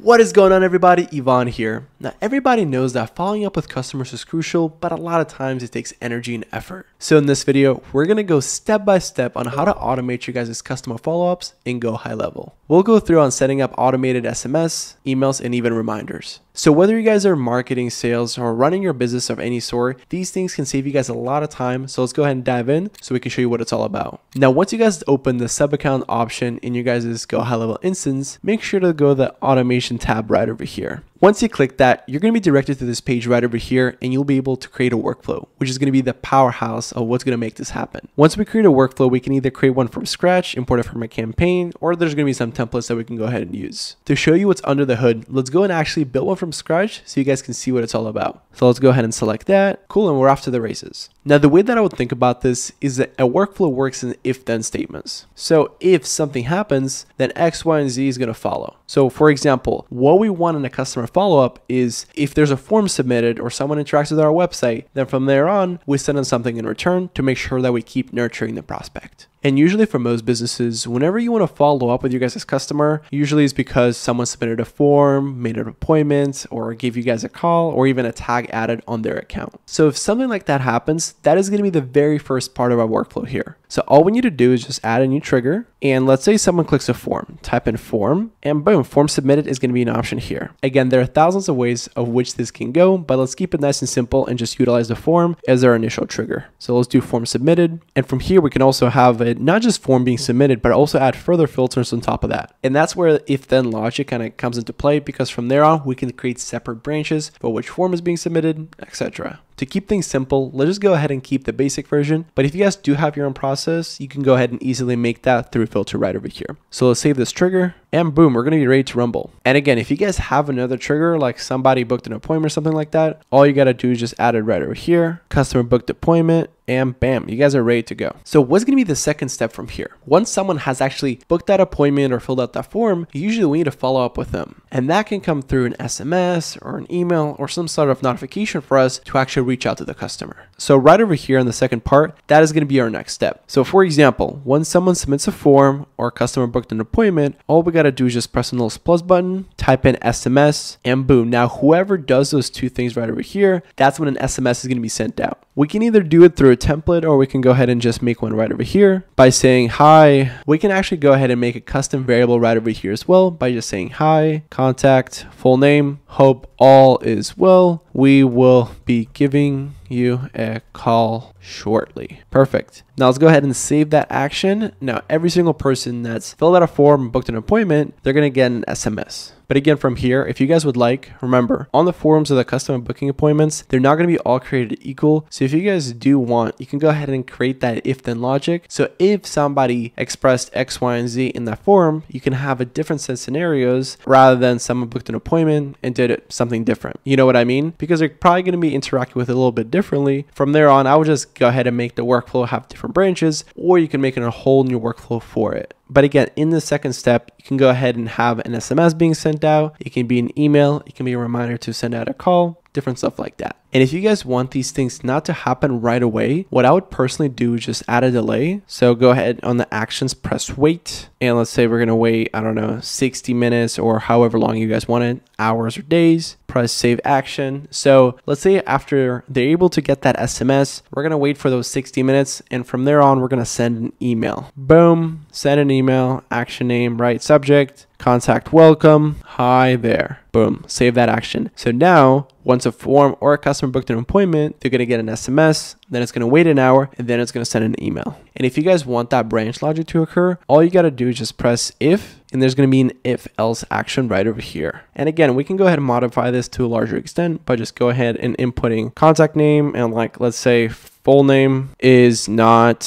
What is going on everybody? Yvonne here. Now everybody knows that following up with customers is crucial, but a lot of times it takes energy and effort. So in this video, we're going to go step by step on how to automate your guys' customer follow-ups and GoHighLevel. We'll go through on setting up automated SMS, emails, and even reminders. So whether you guys are marketing, sales, or running your business of any sort, these things can save you guys a lot of time. So let's go ahead and dive in so we can show you what it's all about. Now, once you guys open the sub account option in your guys' GoHighLevel instance, make sure to go to the automation tab right over here. Once you click that, you're going to be directed to this page right over here and you'll be able to create a workflow, which is going to be the powerhouse of what's going to make this happen. Once we create a workflow, we can either create one from scratch, import it from a campaign, or there's going to be some templates that we can go ahead and use. To show you what's under the hood, let's go and actually build one from scratch so you guys can see what it's all about. So let's go ahead and select that. Cool, and we're off to the races. Now, the way that I would think about this is that a workflow works in if-then statements. So if something happens, then X, Y, and Z is going to follow. So for example, what we want in a customer follow-up is if there's a form submitted or someone interacts with our website, then from there on, we send them something in return to make sure that we keep nurturing the prospect. And usually for most businesses, whenever you want to follow up with your guys' customer, usually it's because someone submitted a form, made an appointment, or gave you guys a call, or even a tag added on their account. So if something like that happens, that is going to be the very first part of our workflow here. So all we need to do is just add a new trigger. And let's say someone clicks a form, type in form, and boom, form submitted is going to be an option here. Again, there are thousands of ways of which this can go, but let's keep it nice and simple and just utilize the form as our initial trigger. So let's do form submitted. And from here, we can also have it not just form being submitted, but also add further filters on top of that. And that's where if then logic kind of comes into play because from there on, we can create separate branches for which form is being submitted, etc. To keep things simple, let's just go ahead and keep the basic version. But if you guys do have your own process, you can go ahead and easily make that through filter right over here. So let's save this trigger and boom, we're to be ready to rumble. And again, if you guys have another trigger, like somebody booked an appointment or something like that, all you got to do is just add it right over here. Customer booked appointment and bam, you guys are ready to go. So what's gonna be the second step from here? Once someone has actually booked that appointment or filled out that form, usually we need to follow up with them. And that can come through an SMS or an email or some sort of notification for us to actually reach out to the customer. So right over here in the second part, that is gonna be our next step. So for example, when someone submits a form or a customer booked an appointment, all we gotta do is just press the little plus button, type in SMS, and boom. Now whoever does those two things right over here, that's when an SMS is gonna be sent out. We can either do it through a template or we can go ahead and just make one right over here by saying hi. We can actually go ahead and make a custom variable right over here as well by just saying hi, contact, full name, hope all is well. We will be giving you a call shortly. Perfect. Now let's go ahead and save that action. Now every single person that's filled out a form, booked an appointment, they're going to get an SMS. But again, from here, if you guys would like, remember on the forums of the custom booking appointments, they're not going to be all created equal. So if you guys do want, you can go ahead and create that if then logic. So if somebody expressed X, Y, and Z in that forum, you can have a different set of scenarios rather than someone booked an appointment and did something different. You know what I mean? Because they're probably going to be interacting with it a little bit differently. From there on, I would just go ahead and make the workflow have different branches, or you can make it a whole new workflow for it. But again, in the second step, you can go ahead and have an SMS being sent out. It can be an email. It can be a reminder to send out a call, different stuff like that. And if you guys want these things not to happen right away, what I would personally do is just add a delay. So go ahead on the actions, press wait. And let's say we're going to wait, I don't know, 60 minutes or however long you guys want it, hours or days. Press save action. So let's say after they're able to get that SMS, we're going to wait for those 60 minutes. And from there on, we're going to send an email. Boom, send an email, action name, right subject, contact welcome, hi there. Boom, save that action. So now, once a form or a customer booked an appointment, they're gonna get an SMS, then it's gonna wait an hour, and then it's gonna send an email. And if you guys want that branch logic to occur, all you gotta do is just press if, and there's gonna be an if else action right over here. And again, we can go ahead and modify this to a larger extent by just go ahead and inputting contact name and like, let's say full name is not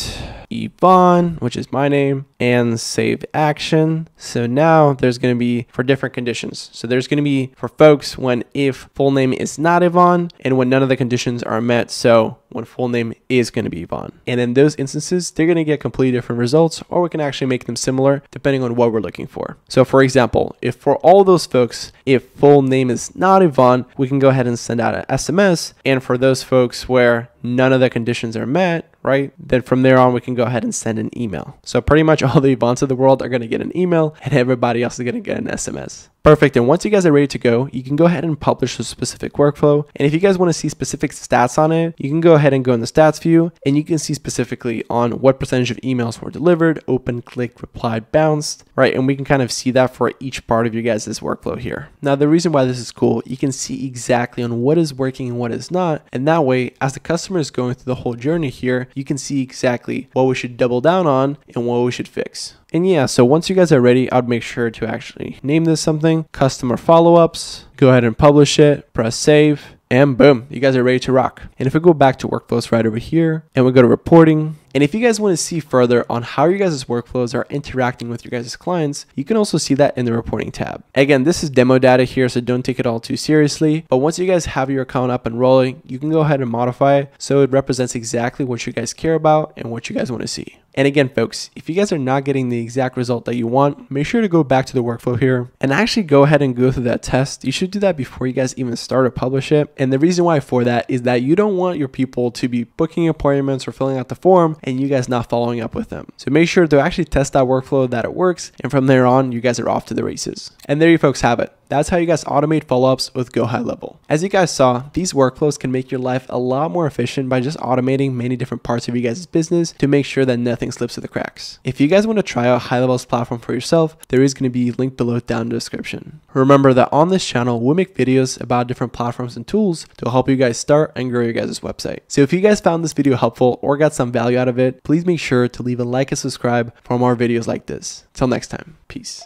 Yvonne, which is my name, and save action. So now there's going to be for different conditions. So there's going to be for folks when if full name is not Yvonne and when none of the conditions are met. So when full name is going to be Yvonne. And in those instances, they're going to get completely different results, or we can actually make them similar depending on what we're looking for. So for example, if for all those folks, if full name is not Yvonne, we can go ahead and send out an SMS. And for those folks where none of the conditions are met, right? Then from there on, we can go ahead and send an email. So pretty much all the Yvonnes of the world are going to get an email and everybody else is going to get an SMS. Perfect. And once you guys are ready to go, you can go ahead and publish a specific workflow. And if you guys want to see specific stats on it, you can go ahead and go in the stats view and you can see specifically on what percentage of emails were delivered, open, clicked, replied, bounced, right? And we can kind of see that for each part of your guys' workflow here. Now, the reason why this is cool, you can see exactly on what is working and what is not. And that way, as the customer is going through the whole journey here, you can see exactly what we should double down on and what we should fix. And yeah, so once you guys are ready, I'd make sure to actually name this something, customer follow-ups, go ahead and publish it, press save, and boom, you guys are ready to rock. And if we go back to workflows right over here and we go to reporting, and if you guys want to see further on how your guys' workflows are interacting with your guys' clients, you can also see that in the reporting tab. Again, this is demo data here, so don't take it all too seriously. But once you guys have your account up and rolling, you can go ahead and modify it so it represents exactly what you guys care about and what you guys want to see. And again, folks, if you guys are not getting the exact result that you want, make sure to go back to the workflow here and actually go ahead and go through that test. You should do that before you guys even start or publish it. And the reason why for that is that you don't want your people to be booking appointments or filling out the form and you guys not following up with them. So make sure to actually test that workflow that it works. And from there on, you guys are off to the races. And there you folks have it. That's how you guys automate follow-ups with GoHighLevel. As you guys saw, these workflows can make your life a lot more efficient by just automating many different parts of you guys' business to make sure that nothing slips through the cracks. If you guys want to try out HighLevel's platform for yourself, there is going to be a link below down in the description. Remember that on this channel, we make videos about different platforms and tools to help you guys start and grow your guys' website. So if you guys found this video helpful or got some value out of it, please make sure to leave a like and subscribe for more videos like this. Till next time, peace.